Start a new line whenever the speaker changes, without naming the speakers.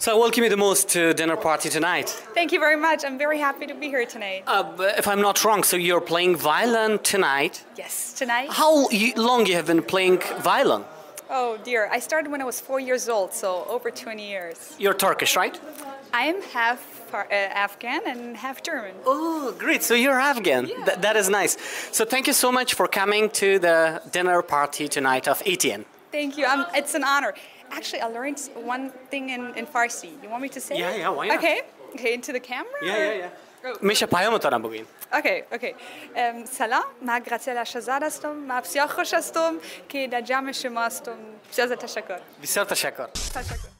So I welcome you the most to dinner party tonight.
Thank you very much. I'm very happy to be here tonight.
Uh, if I'm not wrong, so you're playing violin tonight.
Yes, tonight.
How long you have been playing violin?
Oh dear, I started when I was four years old, so over 20 years.
You're Turkish, right?
I am half uh, Afghan and half German.
Oh, great. So you're Afghan. Th- that is nice. So thank you so much for coming to the dinner party tonight of ATN.
Thank you. Um, it's an honor. Actually, I learned one thing in, in Farsi. You want me to say
Yeah,
it?
yeah, why not?
Okay. Okay, into the camera? or- Oh,
میشه پیامتان بگین.
اوکی اوکی ام، سلام من گراتیلا شهزاد هستم من بسیار خوش هستم که در جمع شما هستم بسیار تشکر
بسیار تشکر.
تشکر